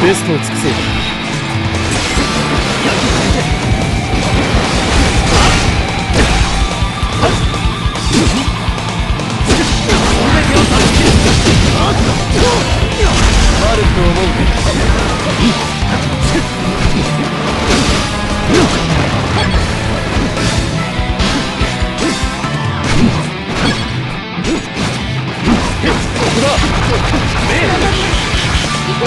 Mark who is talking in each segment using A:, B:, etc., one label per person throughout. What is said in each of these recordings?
A: This looks. 決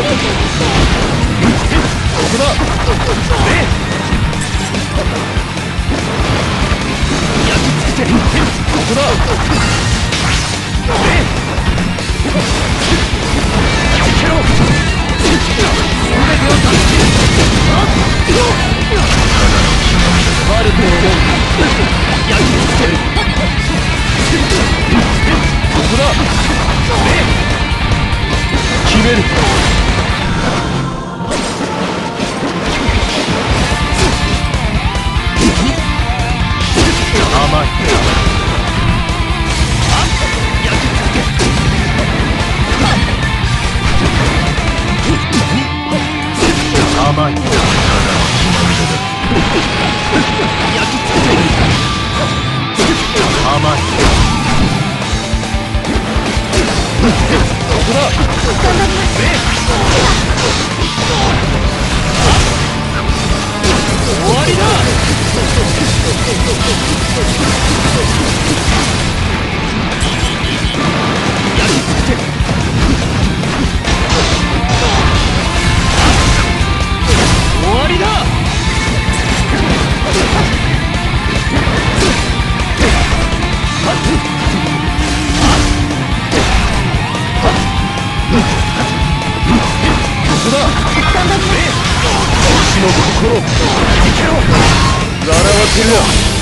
A: める。甘い甘い終の心生けろ笑わせるな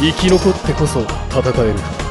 A: 生き残ってこそ戦える。